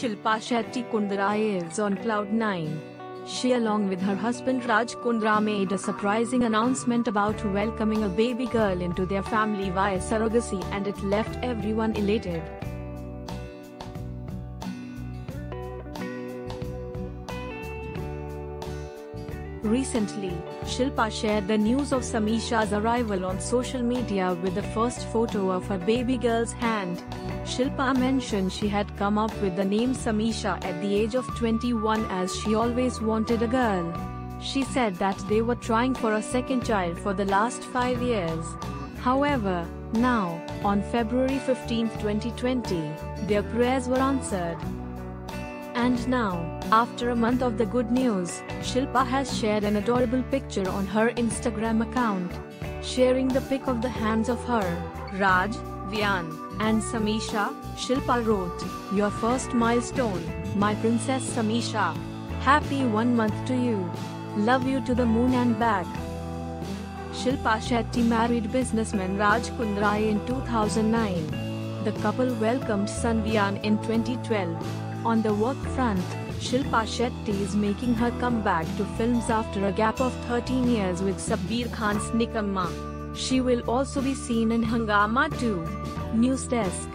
Shilpa Shetty Kundra is on cloud 9. She along with her husband Raj Kundra made a surprising announcement about welcoming a baby girl into their family via surrogacy and it left everyone elated. Recently, Shilpa shared the news of Samisha's arrival on social media with the first photo of her baby girl's hand. Shilpa mentioned she had come up with the name Samisha at the age of 21 as she always wanted a girl. She said that they were trying for a second child for the last five years. However, now, on February 15, 2020, their prayers were answered. And now, after a month of the good news, Shilpa has shared an adorable picture on her Instagram account. Sharing the pic of the hands of her, Raj, Viaan, and Samisha, Shilpa wrote, Your first milestone, my princess Samisha. Happy one month to you. Love you to the moon and back. Shilpa Shetty married businessman Raj Kundra in 2009. The couple welcomed son Viaan in 2012. On the work front, Shilpa Shetty is making her comeback to films after a gap of 13 years with Sabbir Khan's Nikamma. She will also be seen in Hungama 2. News Desk